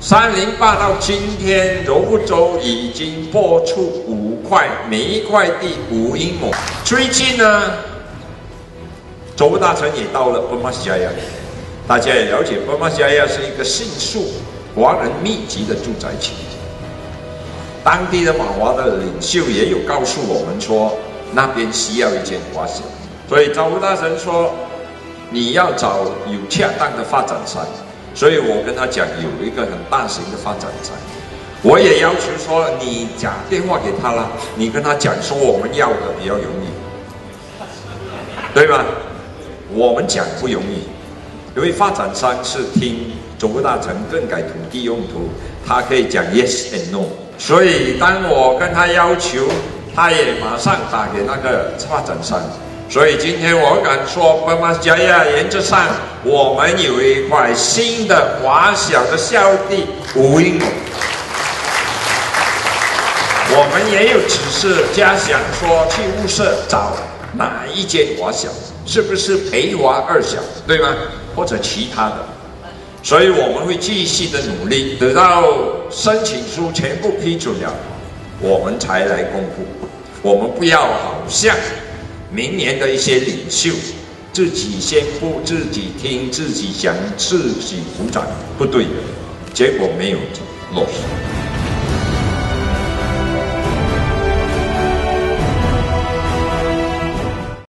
三零八到今天，柔福州已经拨出五块，每一块地五英亩。最近呢，周大臣也到了奔马西亚亚，大家也了解，奔马西亚亚是一个姓数华人密集的住宅区。当地的马华的领袖也有告诉我们说，那边需要一间华小，所以周大臣说，你要找有恰当的发展商。所以我跟他讲有一个很大型的发展商，我也要求说你打电话给他了，你跟他讲说我们要的比较容易，对吧？我们讲不容易，因为发展商是听总部大臣更改土地用途，他可以讲 yes and no。所以当我跟他要求，他也马上打给那个发展商。所以今天我敢说，奔马加亚原则上，我们有一块新的华小的校地五英亩。我们也有指示嘉祥说去物色找哪一间华小，是不是培华二小，对吗？或者其他的。所以我们会继续的努力，等到申请书全部批准了，我们才来公布。我们不要好像。明年的一些领袖，自己宣布、自己听、自己讲、自己鼓掌，不对，结果没有落实。